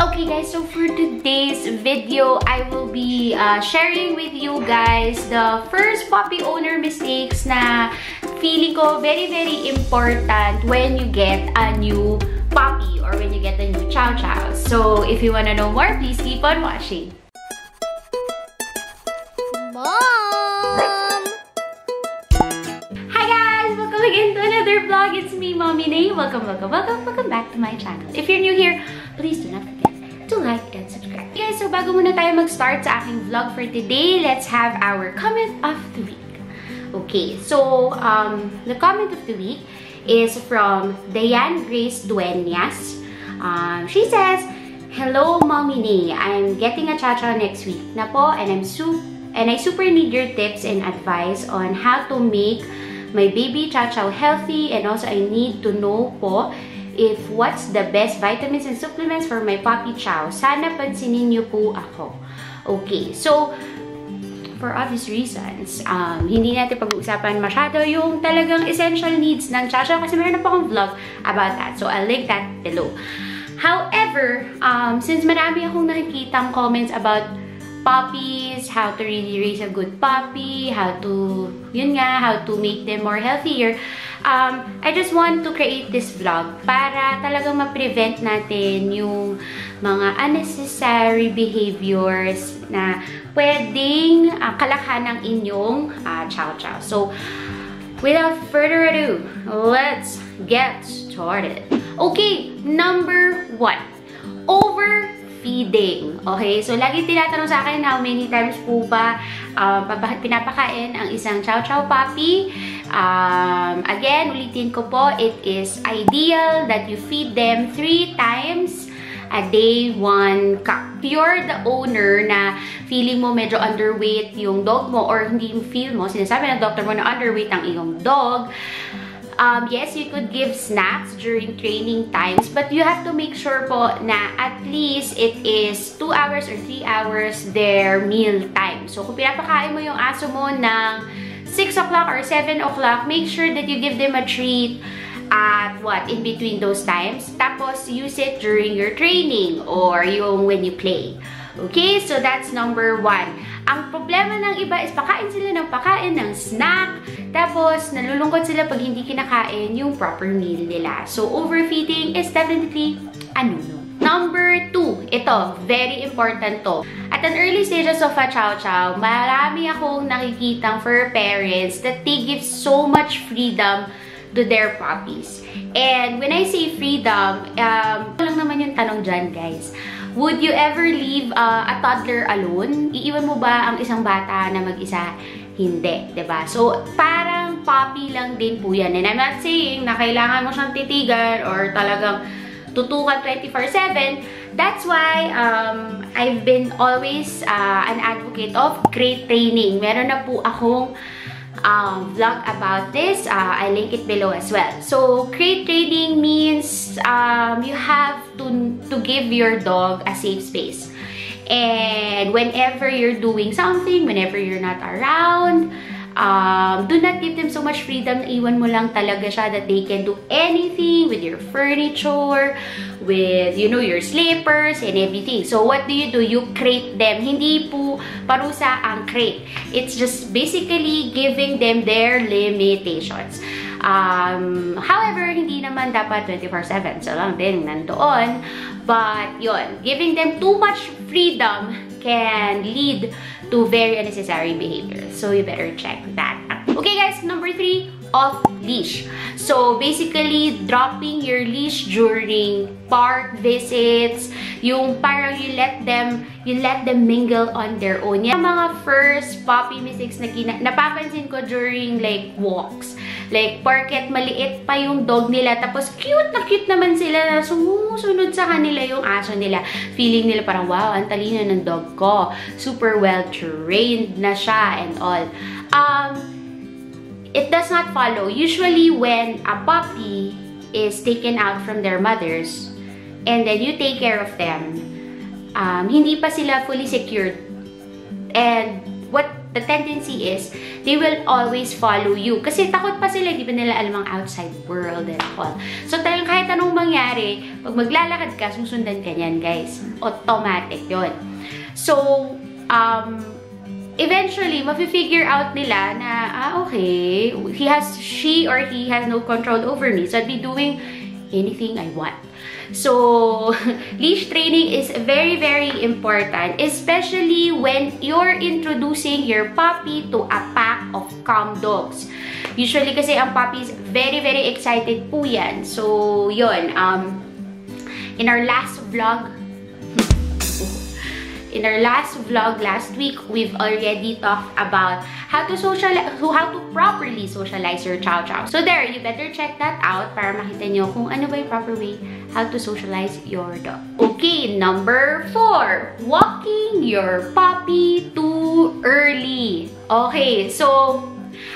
Okay guys, so for today's video, I will be uh, sharing with you guys the first puppy owner mistakes na feeling ko very very important when you get a new puppy or when you get a new chow chow. So if you wanna know more, please keep on watching. Mom! Hi guys! Welcome again to another vlog. It's me, Mommy Nay. Welcome, welcome, welcome, welcome back to my channel. If you're new here, please do not forget to like and subscribe. Okay, so bago muna tayo mag-start sa aking vlog for today, let's have our comment of the week. Okay, so um, the comment of the week is from Diane Grace Duenas. Um, she says, Hello, Mommy. I'm getting a cha-cha next week na po and I'm su and I super need your tips and advice on how to make my baby cha-chow healthy and also I need to know po if what's the best vitamins and supplements for my puppy chow. Sana pansinin niyo po ako. Okay, so for obvious reasons, um, hindi natin pag-uusapan masyado yung talagang essential needs ng chow kasi meron na po akong vlog about that. So I'll link that below. However, um, since marami akong nakikitang comments about puppies, how to really raise a good puppy, how to, yun nga, how to make them more healthier, um, I just want to create this vlog para talagang ma-prevent natin yung mga unnecessary behaviors na pwedeng uh, kalakhan ng inyong uh, chow-chow. So, without further ado, let's get started. Okay, number one. Overfeeding. Okay, so lagi tinatanong sa akin how many times po ba uh, pinapakain ang isang chow chow puppy. Um, again, ulitin ko po, it is ideal that you feed them three times a day, one cup. If you're the owner na feeling mo medyo underweight yung dog mo or hindi mo feel mo, sinasabi ng doctor mo na underweight ang iyong dog, um, yes, you could give snacks during training times, but you have to make sure po na at least it is 2 hours or 3 hours their meal time. So, kung pinapakain mo yung aso mo ng 6 o'clock or 7 o'clock, make sure that you give them a treat at what, in between those times. Tapos, use it during your training or yung when you play. Okay, so that's number one. Ang problema ng iba is pakain sila ng pakain ng snack, tapos nalulungkot sila pag hindi kinakain yung proper meal nila. So, overfeeding is definitely a no-no. Number two, ito, very important to. At an early stages of a chow chow, marami akong nakikitang for parents that they give so much freedom to their puppies. And when I say freedom, um, lang naman yung tanong dyan, guys. Would you ever leave uh, a toddler alone? Iiwan mo ba ang isang bata na mag-isa? Hindi, 'di ba? So, parang puppy lang din po yan. And I'm not saying na kailangan mo siyang titigan or talagang tutukan 24-7. That's why um, I've been always uh, an advocate of great training. Meron na po akong um, vlog about this. Uh, I link it below as well. So, crate training means um, you have to, to give your dog a safe space. And whenever you're doing something, whenever you're not around, um, do not give them so much freedom iwan mo lang talaga siya that they can do anything with your furniture, with, you know, your slippers and everything. So, what do you do? You crate them. Hindi po parusa ang crate. It's just basically giving them their limitations. Um, however, hindi naman dapat 24-7. So lang din nandoon. But, yon giving them too much freedom can lead to very unnecessary behavior. So, you better check that. Okay, guys, number three, off leash. So, basically, dropping your leash during park visits, yung parang you let them, you let them mingle on their own. Yan mga first puppy mistakes na napapansin ko during like walks. Like, porket maliit pa yung dog nila, tapos cute na cute naman sila sumusunod sa kanila yung aso nila. Feeling nila parang, wow, ang talino ng dog ko. Super well-trained na siya and all. Um, it does not follow. Usually, when a puppy is taken out from their mothers, and then you take care of them, um, hindi pa sila fully secured. And the tendency is, they will always follow you. Kasi takot pa sila, di ba nila alam ang outside world and all. So, talagang kahit anong mangyari, pag maglalakad ka, susundan ka niyan, guys. Automatic yon So, um, eventually, mafe-figure out nila na, ah, okay, he has, she or he has no control over me. So, I'd be doing anything I want. So, leash training is very, very important, especially when you're introducing your puppy to a pack of calm dogs. Usually kasi ang puppies, very, very excited po yan. So, yun. Um, in our last vlog, in our last vlog last week, we've already talked about how to socialize, how to properly socialize your chow chow. So there, you better check that out para makita nyo kung ano ba yung proper way how to socialize your dog. Okay, number four, walking your puppy too early. Okay, so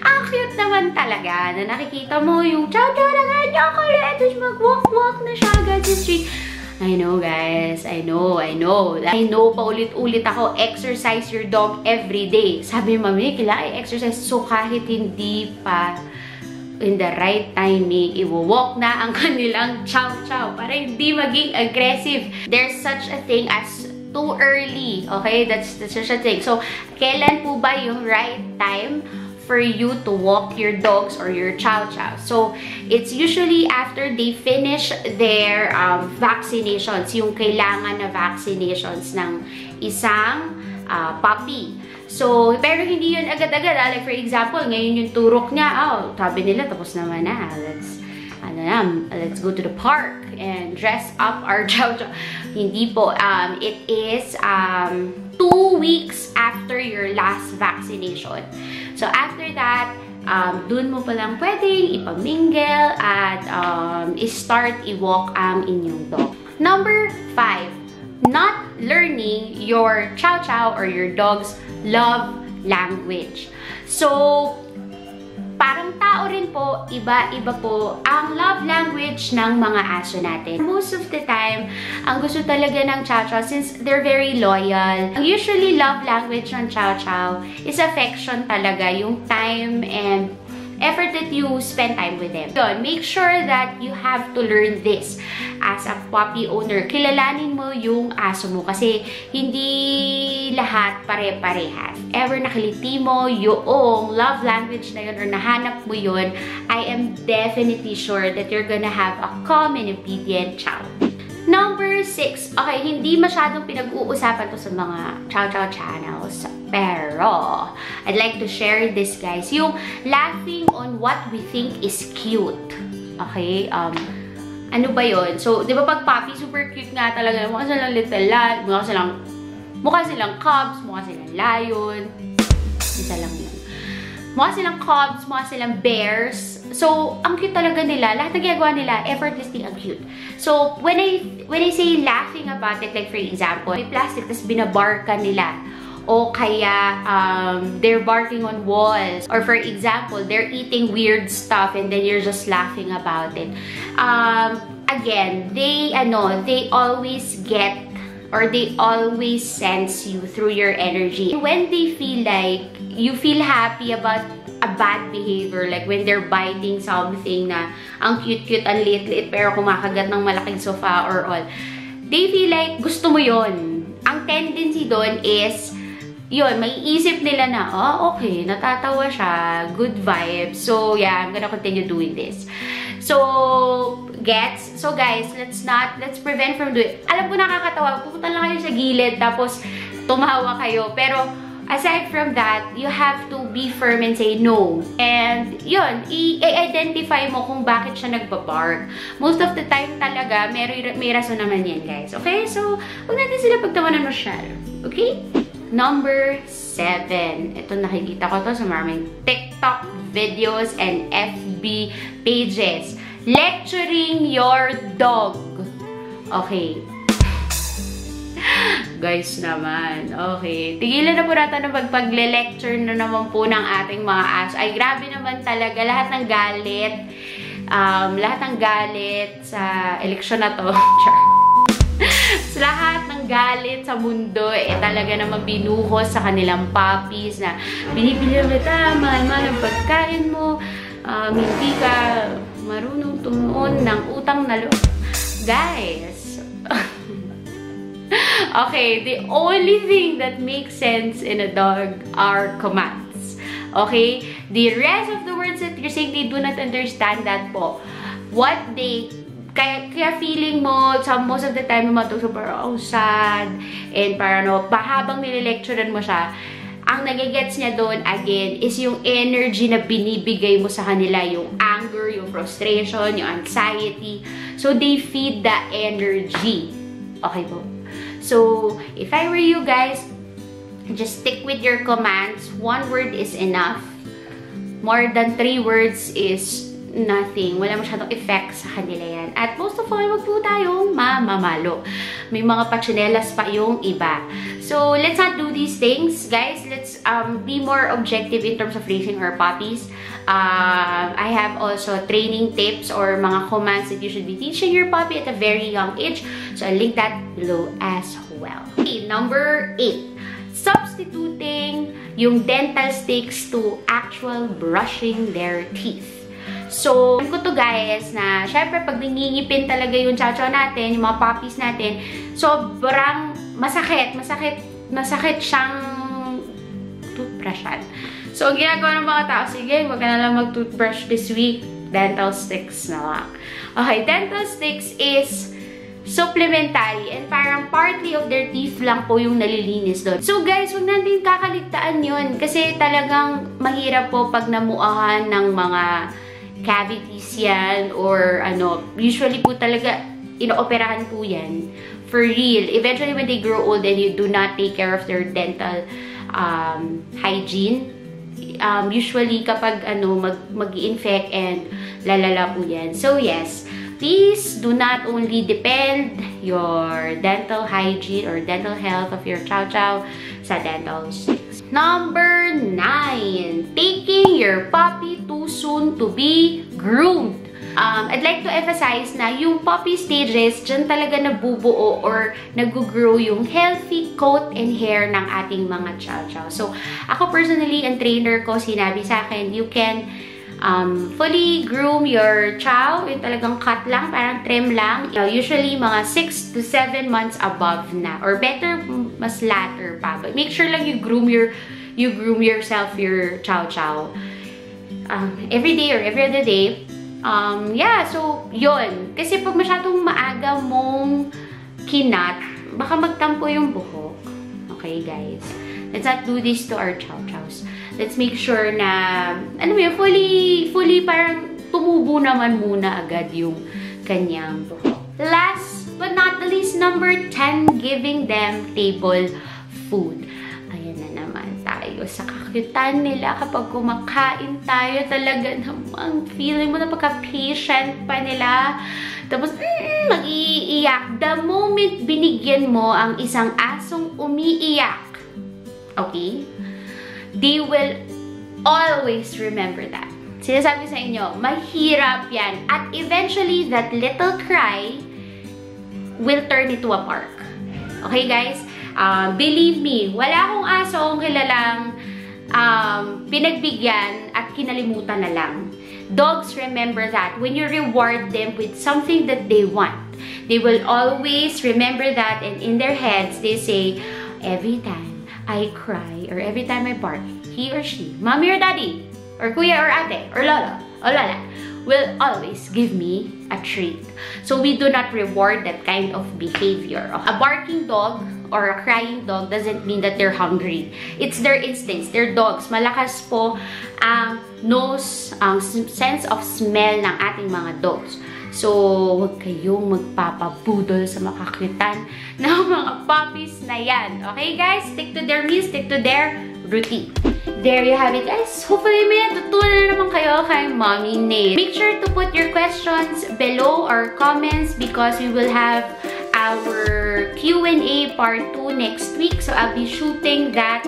ang cute naman talaga na nakikita mo yung chow chow na ganyan ako tapos mag-walk-walk na siya agad sa street. I know, guys. I know, I know. I know, paulit-ulit ako, exercise your dog every day. Sabi mami, kailangan i-exercise. So, kahit hindi pa in the right timing, iwo-walk na ang kanilang chow-chow para hindi maging aggressive. There's such a thing as too early. Okay? That's, that's such a thing. So, kailan po ba yung right time for you to walk your dogs or your chow chow. So, it's usually after they finish their um, vaccinations, yung kailangan na vaccinations ng isang uh, puppy. So, pero hindi yun agad-agad. Ah. Like, for example, ngayon yung turok niya, oh, sabi nila, tapos naman na. Let's, ano na, let's go to the park and dress up our chow chow. Hindi po. Um, it is um, two weeks after your last vaccination. So, after that, um, dun mo palang pwedeng ipamingle at um, start i-walk ang inyong dog. Number five, not learning your chow chow or your dog's love language. So, parang tao rin po, iba-iba po ang love language ng mga aso natin. Most of the time, ang gusto talaga ng Chow Chow, since they're very loyal, usually love language ng Chow Chow is affection talaga, yung time and effort that you spend time with them. So, make sure that you have to learn this as a puppy owner. Kilalanin mo yung aso mo kasi hindi lahat pare-parehas. Ever nakiliti mo yung love language na yun or nahanap mo yun, I am definitely sure that you're gonna have a calm and obedient child. Number six, okay, hindi masyadong pinag-uusapan to sa mga chow chow channels. Pero, I'd like to share this, guys. Yung laughing on what we think is cute. Okay? Um, ano ba yon So, di ba pag puppy, super cute nga talaga. Mukha silang little lad, mukha silang, mukha silang cubs, mukha silang lion. Isa lang yun. Mukha silang cubs, mukha silang bears. So, ang cute talaga nila. Lahat ng ginagawa nila, effortlessly ang cute. So, when I, when I say laughing about it, like for example, may plastic, tapos binabarka nila o kaya um, they're barking on walls. Or for example, they're eating weird stuff and then you're just laughing about it. Um, again, they, ano, they always get or they always sense you through your energy. When they feel like you feel happy about a bad behavior, like when they're biting something na ang cute-cute, ang liit-liit, pero kumakagat ng malaking sofa or all, they feel like gusto mo yon. Ang tendency doon is yun, may isip nila na, oh, okay, natatawa siya, good vibes. So, yeah, I'm gonna continue doing this. So, gets? So, guys, let's not, let's prevent from doing, alam ko nakakatawa, pupunta lang kayo sa gilid, tapos tumawa kayo. Pero, aside from that, you have to be firm and say no. And, yun, i-identify mo kung bakit siya nagbabark. Most of the time talaga, may, may rason naman yan, guys. Okay? So, huwag natin sila pagtawanan masyado. Okay? Number 7. Ito nakikita ko to sa maraming TikTok videos and FB pages. Lecturing your dog. Okay. Guys naman. Okay. Tigilan na po natin ng pagpagle-lecture na naman po ng ating mga aso. Ay, grabe naman talaga. Lahat ng galit. Um, lahat ng galit sa eleksyon na to. lahat ng galit sa mundo, eh talaga naman binuhos sa kanilang puppies na binibili kita, mahal-mahal ang pagkain mo, um, hindi ka marunong tumuon ng utang na loob. Guys, okay, the only thing that makes sense in a dog are commands. Okay? The rest of the words that you're saying, they do not understand that po. What they kaya, kaya feeling mo, some, most of the time, mga to, super oh, sad, and para no, pahabang nililecturean mo siya, ang nagigets niya doon, again, is yung energy na binibigay mo sa kanila, yung anger, yung frustration, yung anxiety. So, they feed the energy. Okay po? So, if I were you guys, just stick with your commands. One word is enough. More than three words is nothing. Wala masyadong effect sa kanila yan. At most of all, wag po tayong mamamalo. May mga pachinelas pa yung iba. So, let's not do these things, guys. Let's um, be more objective in terms of raising our puppies. Uh, I have also training tips or mga commands that you should be teaching your puppy at a very young age. So, I'll link that below as well. Okay, number 8. Substituting yung dental sticks to actual brushing their teeth. So, ko to guys na, syempre pag nangingipin talaga yung chow natin, yung mga puppies natin, sobrang masakit, masakit, masakit siyang toothbrushan. So, ang ginagawa ng mga tao, sige, wag na lang mag-toothbrush this week, dental sticks na lang. Okay, dental sticks is supplementary and parang partly of their teeth lang po yung nalilinis doon. So guys, huwag natin kakaligtaan yun kasi talagang mahirap po pag namuahan ng mga cavities yan or ano, usually po talaga inooperahan po yan for real. Eventually, when they grow old and you do not take care of their dental um, hygiene, um, usually kapag ano, mag, mag-infect and lalala po yan. So yes, please do not only depend your dental hygiene or dental health of your chow chow sa dental sticks. Number 9, taking your puppy too soon to be groomed. Um, I'd like to emphasize na yung puppy stages, dyan talaga nabubuo or nag-grow yung healthy coat and hair ng ating mga chow chow. So, ako personally, ang trainer ko, sinabi sa akin, you can um, fully groom your chow. Yung talagang cut lang, parang trim lang. Uh, usually, mga 6 to 7 months above na. Or better, mas later pa. But make sure lang you groom your you groom yourself, your chow chow. Um, every day or every other day. Um, yeah, so, yon Kasi pag masyadong maaga mong kinat, baka magtampo yung buhok. Okay, guys? Let's not do this to our chow chows let's make sure na, ano mo fully, fully parang tumubo naman muna agad yung kanyang buhok. Last but not the least, number 10, giving them table food. Ayan na naman tayo sa kakyutan nila kapag kumakain tayo talaga namang feeling mo na pagka-patient pa nila. Tapos, mm, mag-iiyak. The moment binigyan mo ang isang asong umiiyak, okay? They will always remember that. Sinasabi sa inyo, mahirap yan. At eventually, that little cry will turn into a park. Okay, guys? Uh, believe me, wala akong asong kilalang um, pinagbigyan at kinalimutan na lang. Dogs remember that. When you reward them with something that they want, they will always remember that and in their heads, they say, every time I cry or every time I bark, he or she, mommy or daddy, or kuya or ate, or lola, or lola, will always give me a treat. So we do not reward that kind of behavior. A barking dog or a crying dog doesn't mean that they're hungry. It's their instincts. They're dogs. Malakas po ang nose, ang sense of smell ng ating mga dogs. So, huwag kayong magpapabudol sa makakritan ng mga puppies na yan. Okay, guys? Stick to their meals, stick to their routine. There you have it, guys. Hopefully, may natutunan na naman kayo kay Mommy Nail. Make sure to put your questions below or comments because we will have our Q&A part 2 next week. So, I'll be shooting that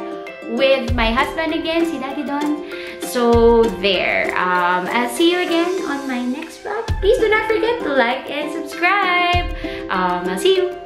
with my husband again, si Daddy Don. So, there. Um, I'll see you again on my. Please do not forget to like and subscribe. Um, I'll see you.